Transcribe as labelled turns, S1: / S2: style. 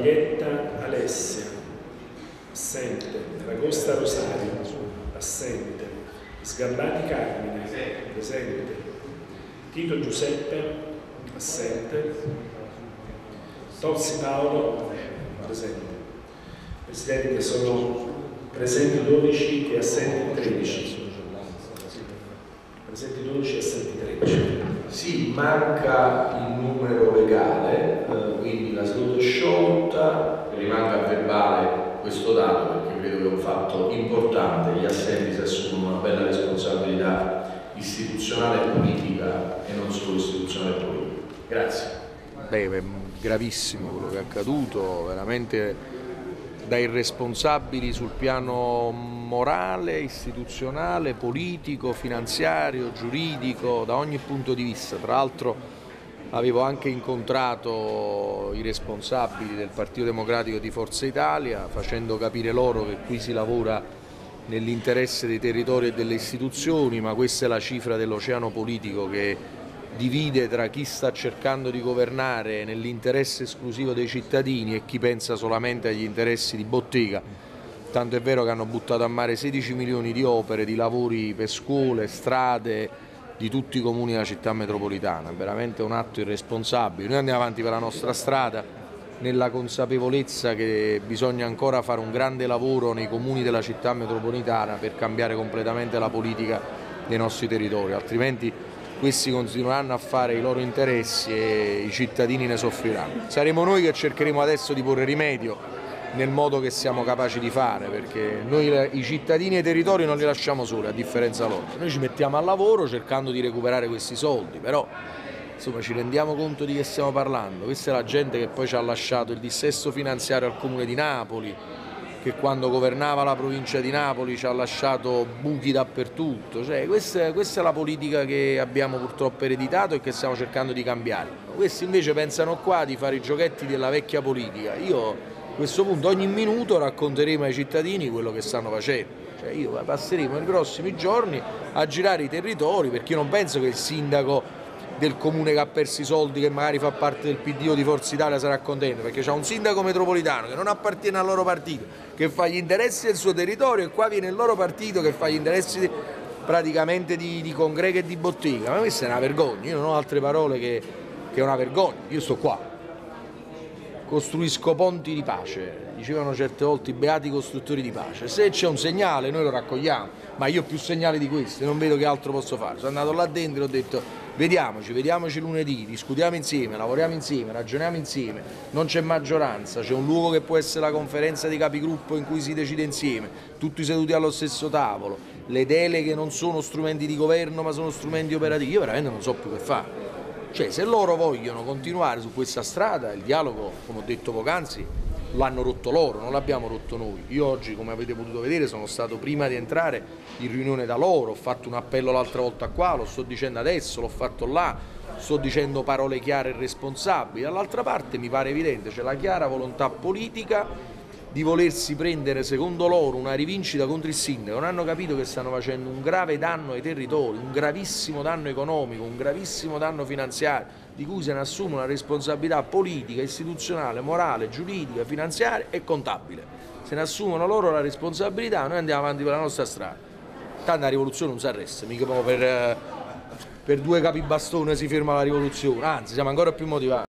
S1: Paglietta Alessia, assente, Ragosta Rosario, assente, Sgambati Carmine, presente, Tito Giuseppe, assente, Tozzi Paolo, presente. Presidente, sono presenti 12 e assenti 13. Presenti 12 e assenti 13.
S2: Sì, manca il numero legale, eh, quindi la seduta è sciolta, rimanga a verbale questo dato perché credo che è un fatto importante, gli assenti si assumono una bella responsabilità istituzionale e politica e non solo istituzionale e politica. Grazie.
S3: Beh, è gravissimo quello che è accaduto, veramente da irresponsabili sul piano morale, istituzionale, politico, finanziario, giuridico, da ogni punto di vista. Tra l'altro avevo anche incontrato i responsabili del Partito Democratico di Forza Italia facendo capire loro che qui si lavora nell'interesse dei territori e delle istituzioni, ma questa è la cifra dell'oceano politico che divide tra chi sta cercando di governare nell'interesse esclusivo dei cittadini e chi pensa solamente agli interessi di bottega. Tanto è vero che hanno buttato a mare 16 milioni di opere, di lavori per scuole, strade, di tutti i comuni della città metropolitana. È veramente un atto irresponsabile. Noi andiamo avanti per la nostra strada nella consapevolezza che bisogna ancora fare un grande lavoro nei comuni della città metropolitana per cambiare completamente la politica dei nostri territori, altrimenti questi continueranno a fare i loro interessi e i cittadini ne soffriranno. Saremo noi che cercheremo adesso di porre rimedio nel modo che siamo capaci di fare, perché noi i cittadini e i territori non li lasciamo soli, a differenza loro. Noi ci mettiamo al lavoro cercando di recuperare questi soldi, però insomma ci rendiamo conto di che stiamo parlando. Questa è la gente che poi ci ha lasciato il dissesto finanziario al Comune di Napoli, che quando governava la provincia di Napoli ci ha lasciato buchi dappertutto. Cioè, questa, questa, è la politica che abbiamo purtroppo ereditato e che stiamo cercando di cambiare. Questi invece pensano qua di fare i giochetti della vecchia politica. Io a questo punto ogni minuto racconteremo ai cittadini quello che stanno facendo. Cioè, io passeremo i prossimi giorni a girare i territori perché io non penso che il sindaco del comune che ha perso i soldi, che magari fa parte del PD o di Forza Italia sarà contento, perché c'è un sindaco metropolitano che non appartiene al loro partito, che fa gli interessi del suo territorio e qua viene il loro partito che fa gli interessi praticamente di, di congrega e di bottega. Ma questa è una vergogna, io non ho altre parole che, che una vergogna, io sto qua. Costruisco ponti di pace, dicevano certe volte i beati costruttori di pace. Se c'è un segnale noi lo raccogliamo, ma io più segnali di questi non vedo che altro posso fare. Sono andato là dentro e ho detto Vediamoci, vediamoci lunedì, discutiamo insieme, lavoriamo insieme, ragioniamo insieme, non c'è maggioranza, c'è un luogo che può essere la conferenza di capigruppo in cui si decide insieme, tutti seduti allo stesso tavolo, le deleghe non sono strumenti di governo ma sono strumenti operativi, io veramente non so più che fare. Cioè se loro vogliono continuare su questa strada, il dialogo, come ho detto poc'anzi, l'hanno rotto loro, non l'abbiamo rotto noi. Io oggi, come avete potuto vedere, sono stato prima di entrare in riunione da loro, ho fatto un appello l'altra volta qua, lo sto dicendo adesso, l'ho fatto là, sto dicendo parole chiare e responsabili. Dall'altra parte mi pare evidente, c'è la chiara volontà politica di volersi prendere secondo loro una rivincita contro il sindaco, non hanno capito che stanno facendo un grave danno ai territori, un gravissimo danno economico, un gravissimo danno finanziario, di cui se ne assume una responsabilità politica, istituzionale, morale, giuridica, finanziaria e contabile. Se ne assumono loro la responsabilità, noi andiamo avanti per la nostra strada. Tanto la rivoluzione non si arresta, mica per, per due capi bastone si ferma la rivoluzione, anzi siamo ancora più motivati.